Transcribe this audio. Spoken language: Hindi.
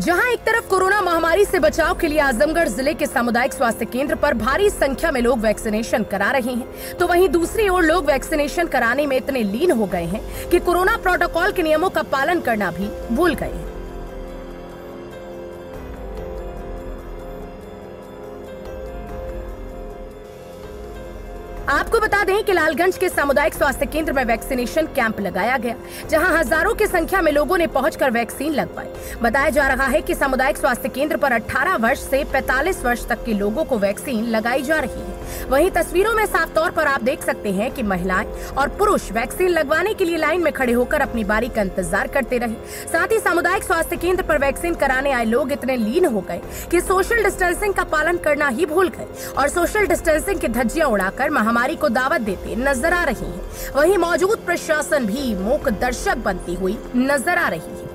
जहाँ एक तरफ़ कोरोना महामारी से बचाव के लिए आजमगढ़ ज़िले के सामुदायिक स्वास्थ्य केंद्र पर भारी संख्या में लोग वैक्सीनेशन करा रहे हैं तो वहीं दूसरी ओर लोग वैक्सीनेशन कराने में इतने लीन हो गए हैं कि कोरोना प्रोटोकॉल के नियमों का पालन करना भी भूल गए हैं। आपको बता दें कि लालगंज के सामुदायिक स्वास्थ्य केंद्र में वैक्सीनेशन कैंप लगाया गया, जहाँ हज़ारों की संख्या में लोगों ने पहुंचकर वैक्सीन लगवाई। बताया जा रहा है कि सामुदायिक स्वास्थ्य केंद्र पर 18 वर्ष से 45 वर्ष तक के लोगों को वैक्सीन लगाई जा रही है। वहीं तस्वीरों में साफ़ तौर पर आप देख सकते हैं कि महिलाएँ और पुरुष वैक्सीन लगवाने के लिए लाइन में खड़े होकर अपनी बारी का इंतज़ार करते रहे। साथ ही सामुदायिक स्वास्थ्य केंद्र पर वैक्सीन कराने आए लोग इतने लीन हो गए कि सोशल डिस्टेंसिंग का पालन करना ही भूल गए और सोशल डिस्टेंसिंग की धज्जियाँ उड़ाकर महामारी को दावत देते नज़र आ रही है। वही मौजूद प्रशासन भी मूक दर्शक बनती हुई नज़र आ रही है।